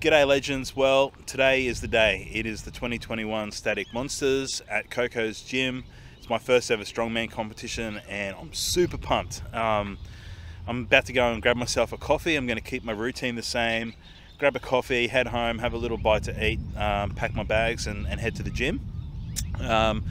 G'day legends, well today is the day. It is the 2021 Static Monsters at Coco's Gym. It's my first ever strongman competition and I'm super pumped. Um, I'm about to go and grab myself a coffee. I'm going to keep my routine the same. Grab a coffee, head home, have a little bite to eat, um, pack my bags and, and, head to the gym. Um,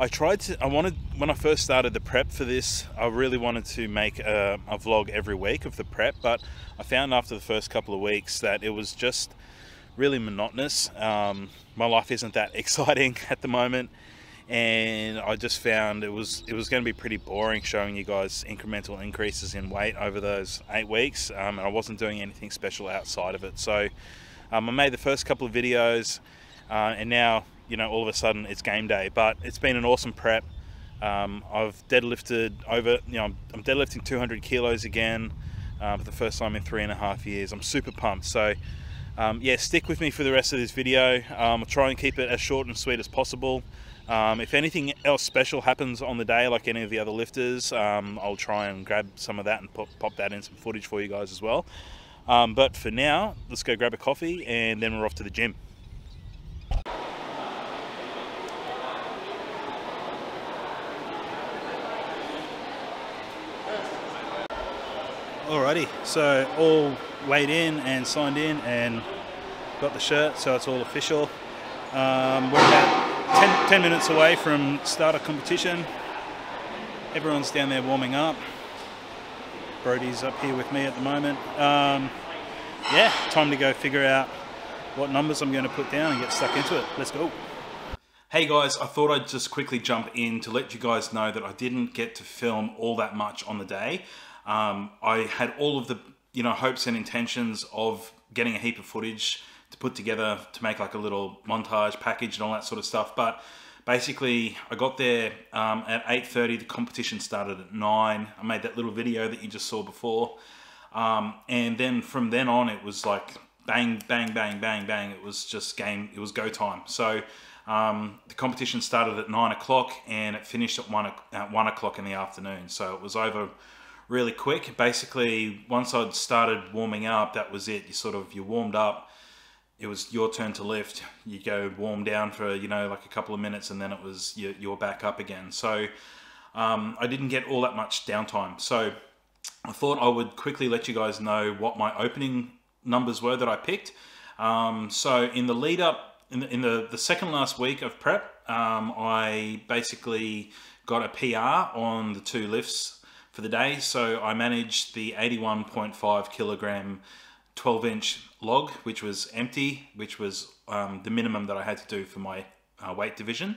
I tried to, I wanted, when I first started the prep for this, I really wanted to make a, a, vlog every week of the prep, but I found after the first couple of weeks that it was just really monotonous. Um, my life isn't that exciting at the moment, and I just found it was it was going to be pretty boring showing you guys incremental increases in weight over those eight weeks, um, and I wasn't doing anything special outside of it. So um, I made the first couple of videos, uh, and now you know, all of a sudden it's game day. But it's been an awesome prep. Um, I've deadlifted over, you know, I'm deadlifting 200 kilos again uh, for the first time in three and a half years. I'm super pumped. So, um, yeah, stick with me for the rest of this video. Um, I'll try and keep it as short and sweet as possible. Um, if anything else special happens on the day, like any of the other lifters, um, I'll try and grab some of that and pop, pop that in some footage for you guys as well. Um, but for now, let's go grab a coffee and then we're off to the gym. Alrighty, so all weighed in and signed in and got the shirt, so it's all official. Um, we're about 10, 10, minutes away from start of competition. Everyone's down there warming up. Brody's up here with me at the moment. Um, yeah, time to go figure out what numbers I'm going to put down and get stuck into it. Let's go. Hey guys, I thought I'd just quickly jump in to let you guys know that I didn't get to film all that much on the day. Um, I had all of the you know hopes and intentions of getting a heap of footage to put together to make like a little montage package and all that sort of stuff. But basically, I got there um, at 8:30. The competition started at nine. I made that little video that you just saw before, um, and then from then on, it was like bang, bang, bang, bang, bang. It was just game. It was go time. So. Um, the competition started at nine o'clock and it finished at one at one o'clock in the afternoon. So it was over really quick. Basically, once I'd started warming up, that was it. You sort of, you warmed up, it was your turn to lift. You go warm down for, you know, like a couple of minutes and then it was, you, back up again. So um, I didn't get all that much downtime. So I thought I would quickly let you guys know what my opening numbers were that I picked. Um, so in the lead up, in the, in the, the second last week of prep, um, I basically got a PR on the two lifts for the day. So I managed the 81.5 kilogram 12 inch log, which was empty, which was um, the minimum that I had to do for my uh, weight division.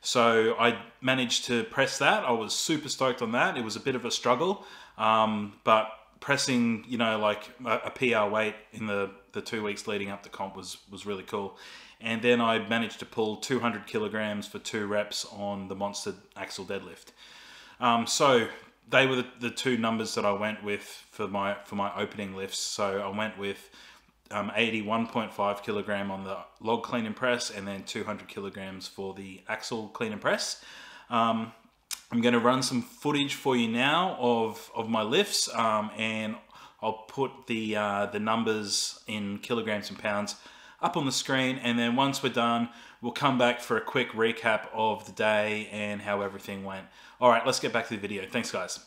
So I managed to press that. I was super stoked on that. It was a bit of a struggle, um, but pressing, you know, like a, a, PR weight in the, the two weeks leading up to comp was, was really cool. And then I managed to pull 200 kilograms for two reps on the monster axle deadlift. Um, so they were the, the, two numbers that I went with for my for my opening lifts. So I went with um, 81.5 kilogram on the log clean and press, and then 200 kilograms for the axle clean and press. Um, I'm going to run some footage for you now of of my lifts, um, and I'll put the uh, the numbers in kilograms and pounds up on the screen, and then once we're done, we'll come back for a quick recap of the day and how everything went. All right, let's get back to the video. Thanks, guys.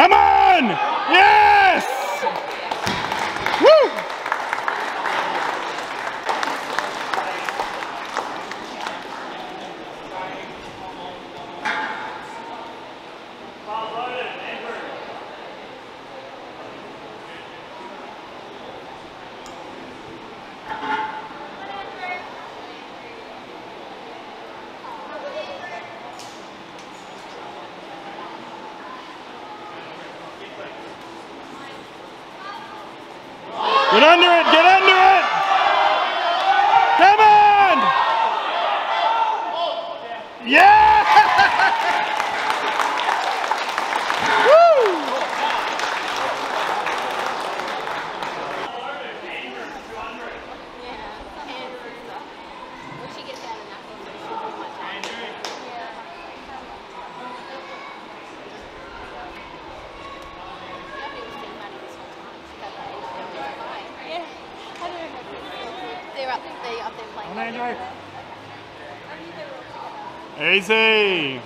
I'm on! Yes! Get under it, get under it! Come on! Yeah! Woo! When she gets out of nothing, she'll do much Yeah. Yeah, I don't know. On, Andrew. Easy.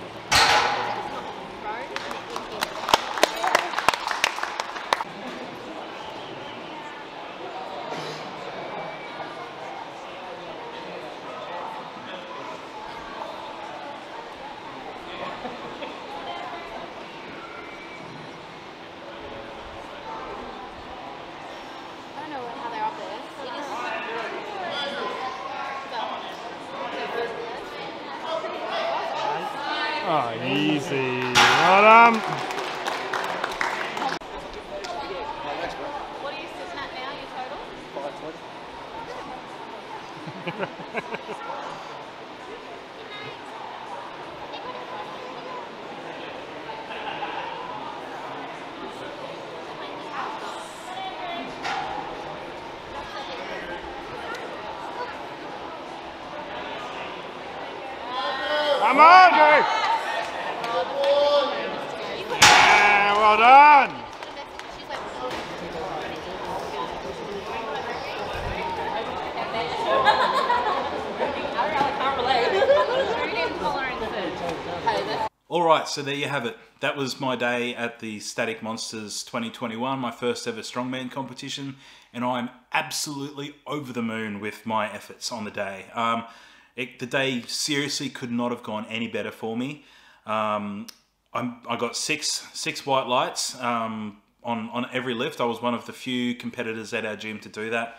I don't know how they're up there. They just- Oh, done. What are you sitting at now, your total? Come on. Yeah, well done. All right, so there you have it. That was my day at the Static Monsters 2021, my first ever strongman competition, and I'm absolutely over the moon with my efforts on the day. Um, it, the day seriously could not have gone any better for me. Um, I'm, I got six six white lights um, on on every lift. I was one of the few competitors at our gym to do that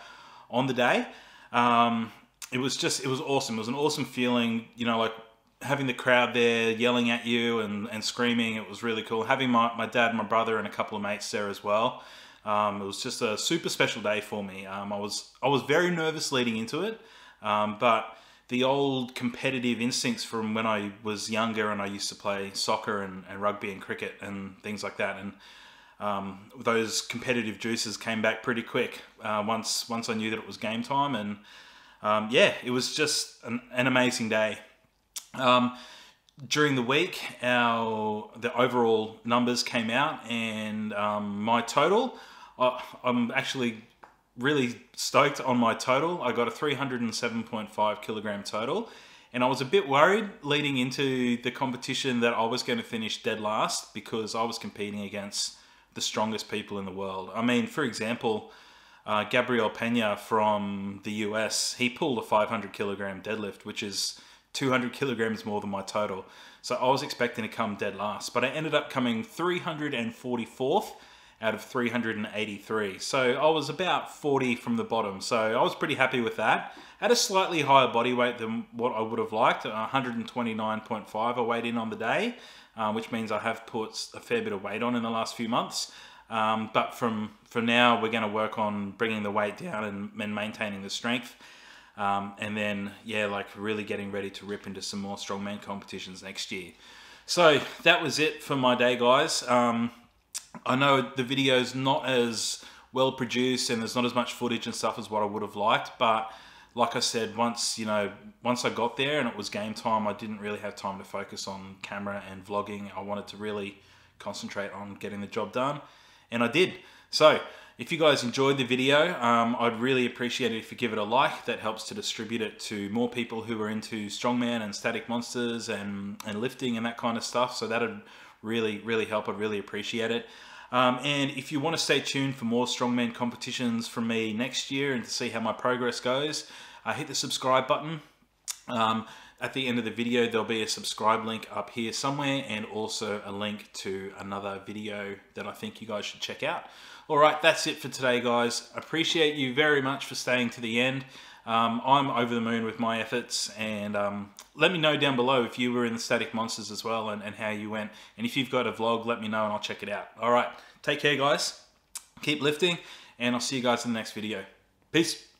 on the day. Um, it was just it was awesome. It was an awesome feeling. You know, like having the crowd there yelling at you and, and screaming. It was really cool. Having my, my dad, my brother, and a couple of mates there as well. Um, it was just a super special day for me. Um, I was I was very nervous leading into it, um, but the old competitive instincts from when I was younger and I used to play soccer and, and rugby and cricket and things like that, and um, those competitive juices came back pretty quick uh, once once I knew that it was game time, and um, yeah, it was just an, an amazing day. Um, during the week, our the overall numbers came out, and um, my total, uh, I'm actually really stoked on my total. I got a 307.5 kilogram total, and I was a bit worried leading into the competition that I was going to finish dead last because I was competing against the strongest people in the world. I mean, for example, uh, Gabriel Pena from the US, he pulled a 500 kilogram deadlift, which is 200 kilograms more than my total. So I was expecting to come dead last, but I ended up coming 344th out of 383. So I was about 40 from the bottom. So I was pretty happy with that. Had a slightly higher body weight than what I would have liked, 129.5 I weighed in on the day, uh, which means I have put a fair bit of weight on in the last few months. Um, but from, from now, we're going to work on bringing the weight down and, and maintaining the strength. Um, and then, yeah, like really getting ready to rip into some more strongman competitions next year. So that was it for my day, guys. Um, I know the video's not as well produced and there's not as much footage and stuff as what I would have liked, but like I said, once you know, once I got there and it was game time, I didn't really have time to focus on camera and vlogging. I wanted to really concentrate on getting the job done, and I did. So if you guys enjoyed the video, um, I'd really appreciate it if you give it a like. That helps to distribute it to more people who are into strongman and static monsters and, and lifting and that kind of stuff. So that'd really, really help. I'd really appreciate it. Um, and if you want to stay tuned for more strongman competitions from me next year and to see how my progress goes, uh, hit the subscribe button. Um, at the end of the video, there'll be a subscribe link up here somewhere and also a link to another video that I think you guys should check out. All right, that's it for today, guys. Appreciate you very much for staying to the end. Um, I'm over the moon with my efforts and um, let me know down below if you were in the Static Monsters as well and, and how you went. And if you've got a vlog, let me know and I'll check it out. All right, take care, guys. Keep lifting and I'll see you guys in the next video. Peace.